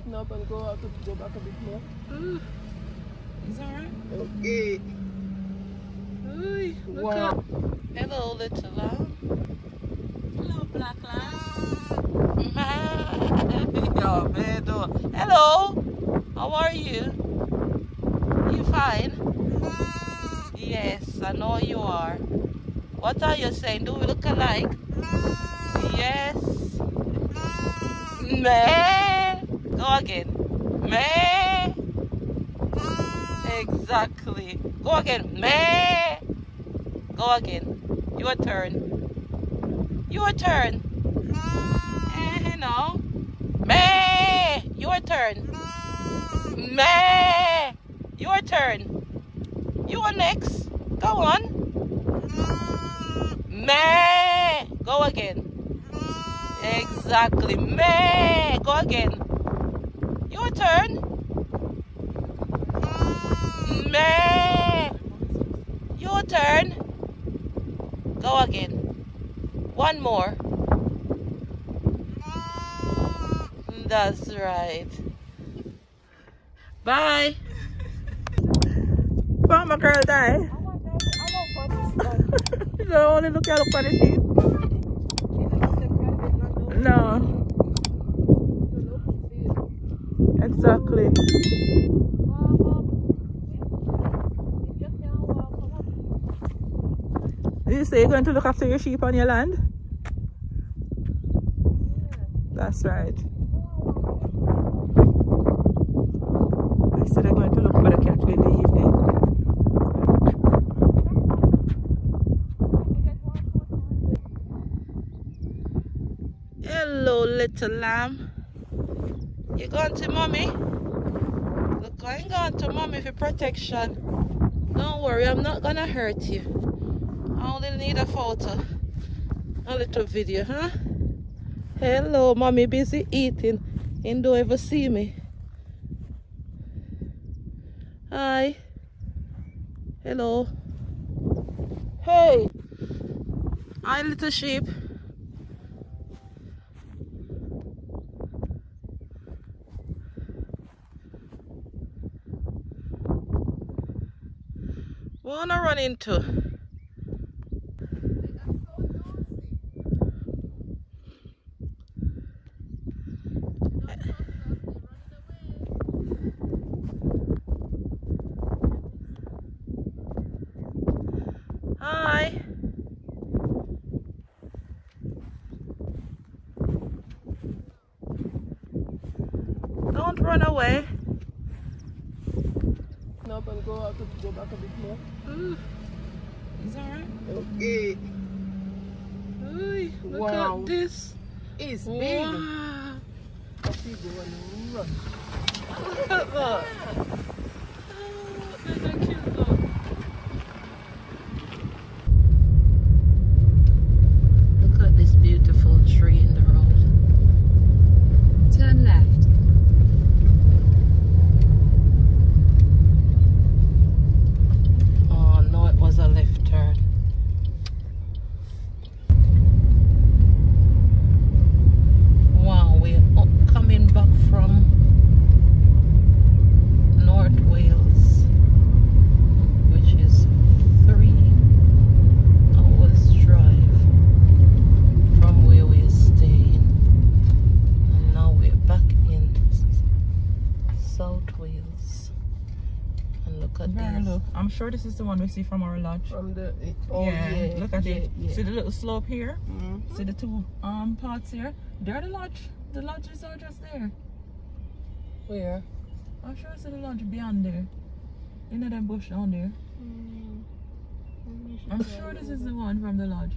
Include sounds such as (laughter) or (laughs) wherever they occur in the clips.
straighten up and go out to go back a bit more. Ooh. Is that right? Okay. Ooh, look Wow. up. Hello, little lamb. Hello, black lamb. (laughs) Yo, Bedo. Hello. How are you? You fine? Ah. Yes, I know you are. What are you saying? Do we look alike? Ah. Yes. Meh. Go again. Meh. Exactly. Go again. Meh. Go again. Your turn. Your turn. Eh, no. Meh. Your turn. Meh. Your turn. You are next. Go on. Meh. Go again. Exactly. Meh. Go again. Turn. Meh. Your turn. Go again. One more. That's right. Bye. Farmer girl die. Oh (laughs) you don't only look at look for sheep. No. Exactly. Did you say you're going to look after your sheep on your land? That's right. I said I'm going to look for the cattle in the evening. Hello, little lamb. You going to mommy? Look, I ain't going to mommy for protection. Don't worry, I'm not gonna hurt you. I only need a photo. A little video, huh? Hello, mommy busy eating and don't ever see me. Hi. Hello. Hey. Hi, little sheep. Run into? Hi. Don't run away. Up go out to go back a bit more. Ooh. Is that right? Okay. Ooh, look Wow. at this. It's big. Wow. I see go and run. Look at that. Oh, there's a cute dog. Look at this beautiful tree in the road. Turn left. Oh no, it was a left turn. Wow, we're up, coming back from North Wales, which is three hours drive from where we're staying. And now we're back in South Wales. And look at Very this. look. I'm sure this is the one we see from our lodge. From the oh yeah, yeah, look at yeah, it. Yeah. See the little slope here? Mhm. See the two um parts here? They're the lodge. The lodges are just there. Where? I'm sure I see the lodge beyond there. You know that bush down there? Mm. Maybe I'm sure this is the one from the lodge.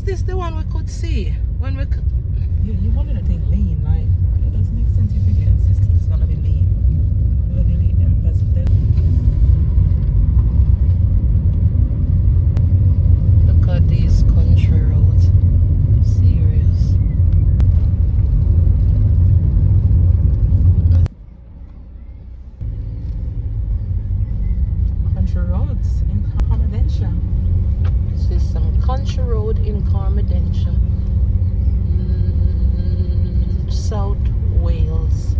is this the one we could see when we? Could... You, you wanted to take lane, like it doesn't make sense if you get insistent. Hampshire Road in Carmarthenshire, mm, South Wales.